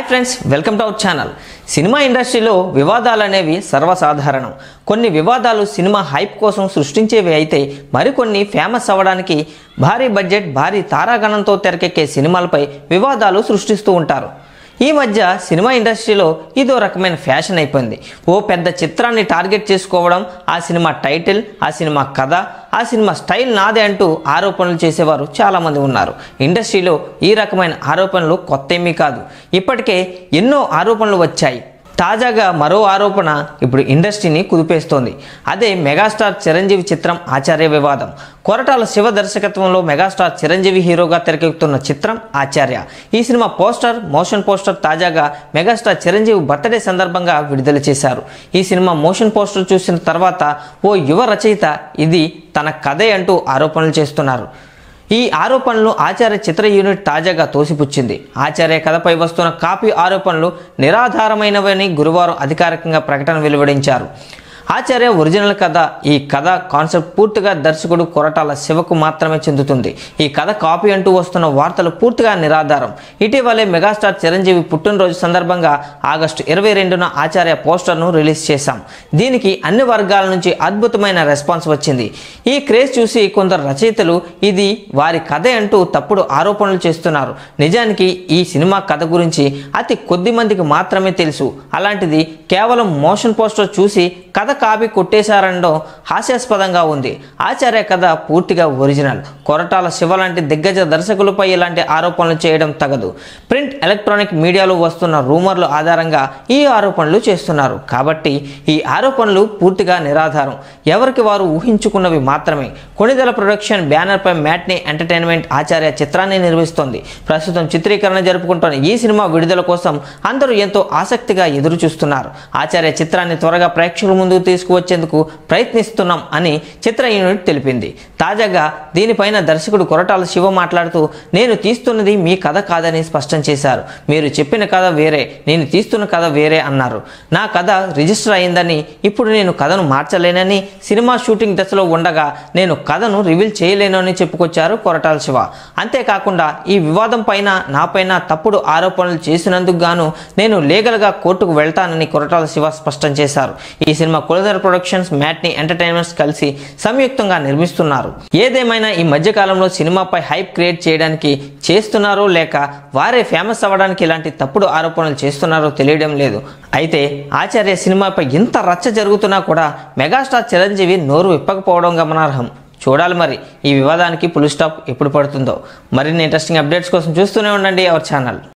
Hi friends welcome to our channel. Cinema ఇండస్ట్రీలో వివాదాలు అనేవి సర్వసాధారణం. కొన్ని వివాదాలు సినిమా హైప్ కోసం సృష్టించేవి అయితే మరికొన్ని ఫేమస్ అవ్వడానికి భారీ బడ్జెట్ భారీ తారాగణంతో తెరకెక్కే సినిమాలపై వివాదాలు సృష్టిస్తూ ఉంటారు. ఈ మధ్య సినిమా ఇండస్ట్రీలో ఇదో రకమైన ఫ్యాషన్ అయిపోయింది. ఓ పెద్ద చిత్రాన్ని టార్గెట్ చేసుకోవడం ఆ సినిమా టైటిల్ ఆ సినిమా కథ ఆ సినిమా స్టైల్ నాదే అంటూ ఆరోపణలు చేసేవారు చాలామంది ఉన్నారు. ఇండస్ట్రీలో ఈ రకమైన ఆరోపణలు కొత్త ఏమీ కాదు. ఇప్పటికే ఎన్నో ఆరోపణలు వచ్చాయి. తాజాగా మరో ఆరోపణ ఇప్పుడు ఇండస్ట్రీని కుదిపేస్తోంది. అదే మెగాస్టార్ చిరంజీవి చిత్రం ఆచార్య వివాదం. కొరటాల శివ దర్శకత్వంలో మెగాస్టార్ చిరంజీవి హీరోగా తెరకెక్కుతున్న చిత్రం ఆచార్య. ఈ సినిమా పోస్టర్ మోషన్ పోస్టర్ తాజాగా మెగాస్టార్ చిరంజీవి బర్త్డే సందర్భంగా విడుదల చేశారు. ఈ సినిమా మోషన్ పోస్టర్ చూసిన తర్వాత ఓ యువ రచయిత ఇది తన కథే అంటూ ఆరోపణలు చేస్తున్నారు. ఈ ఆరోపణలు ఆచార్య చిత్ర యూనిట్ తాజాగా తోసిపుచ్చింది. ఆచార్య కథపై వస్తున్న కాపీ ఆరోపణలు నిరాధారమైనవని గురువారం అధికారికంగా ప్రకటన వెలువడించారు. ఆచార్య ఒరిజినల్ కథ. ఈ కథ కాన్సెప్ట్ పూర్తిగా దర్శకుడు కొరటాల శివకు మాత్రమే చెందుతుంది. ఈ కథ కాపీ అంటూ వస్తున్న వార్తలు పూర్తిగా నిరాధారం. ఇటీవలే మెగాస్టార్ చిరంజీవి పుట్టినరోజు సందర్భంగా ఆగస్టు ఇరవై రెండున ఆచార్య పోస్టర్ను రిలీజ్ చేశాం. దీనికి అన్ని వర్గాల నుంచి అద్భుతమైన రెస్పాన్స్ వచ్చింది. ఈ క్రేజ్ చూసి కొందరు రచయితలు ఇది వారి కథే అంటూ తప్పుడు ఆరోపణలు చేస్తున్నారు. నిజానికి ఈ సినిమా కథ గురించి అతి కొద్ది మందికి మాత్రమే తెలుసు. అలాంటిది కేవలం మోషన్ పోస్టర్ చూసి కథ కాపీ కొట్టేశారనడం హాస్యాస్పదంగా ఉంది. ఆచార్య కథ పూర్తిగా ఒరిజినల్. కొరటాల శివ లాంటి దిగ్గజ దర్శకులపై ఇలాంటి ఆరోపణలు చేయడం తగదు. ప్రింట్ ఎలక్ట్రానిక్ మీడియాలో వస్తున్న రూమర్ల ఆధారంగా ఈ ఆరోపణలు చేస్తున్నారు. కాబట్టి ఈ ఆరోపణలు పూర్తిగా నిరాధారం. ఎవరికి వారు ఊహించుకున్నవి మాత్రమే. కొణిదల ప్రొడక్షన్ బ్యానర్పై మ్యాట్నీ ఎంటర్టైన్మెంట్ ఆచార్య చిత్రాన్ని నిర్మిస్తోంది. ప్రస్తుతం చిత్రీకరణ జరుపుకుంటున్న ఈ సినిమా విడుదల కోసం అందరూ ఎంతో ఆసక్తిగా ఎదురు చూస్తున్నారు ఆచార్య చిత్రాన్ని త్వరగా ప్రేక్షకుల ముందుకు తీసుకువచ్చేందుకు ప్రయత్నిస్తున్నాం అని చిత్ర యూనిట్ తెలిపింది. తాజాగా దీనిపైన దర్శకుడు కొరటాల శివ మాట్లాడుతూ నేను తీస్తున్నది మీ కథ కాదని స్పష్టం చేశారు. మీరు చెప్పిన కథ వేరే నేను తీస్తున్న కథ వేరే అన్నారు. నా కథ రిజిస్టర్ అయిందని ఇప్పుడు నేను కథను మార్చలేనని సినిమా షూటింగ్ దశలో ఉండగా నేను కథను రివీల్ చేయలేనని చెప్పుకొచ్చారు కొరటాల శివ. అంతేకాకుండా ఈ వివాదం పైన నాపైన తప్పుడు ఆరోపణలు చేసినందుకు గాను నేను లీగల్గా కోర్టుకు వెళ్తానని కొరటాల శివ స్పష్టం చేశారు. ఈ సినిమా కొలదర ప్రొడక్షన్స్ మ్యాట్ని ఎంటర్టైన్మెంట్స్ కలిసి సంయుక్తంగా నిర్మిస్తున్నారు. ఏదేమైనా ఈ మధ్యకాలంలో సినిమాపై హైప్ క్రియేట్ చేయడానికి చేస్తున్నారో లేక వారే ఫేమస్ అవ్వడానికి ఇలాంటి తప్పుడు ఆరోపణలు చేస్తున్నారో తెలియడం లేదు. అయితే ఆచార్య సినిమాపై ఇంత రచ్చ జరుగుతున్నా కూడా మెగాస్టార్ చిరంజీవి నోరు విప్పకపోవడం గమనార్హం. చూడాలి మరి ఈ వివాదానికి పులి స్టాప్ ఎప్పుడు పడుతుందో. మరిన్ని ఇంట్రెస్టింగ్ అప్డేట్స్ కోసం చూస్తూనే ఉండండి అవర్ ఛానల్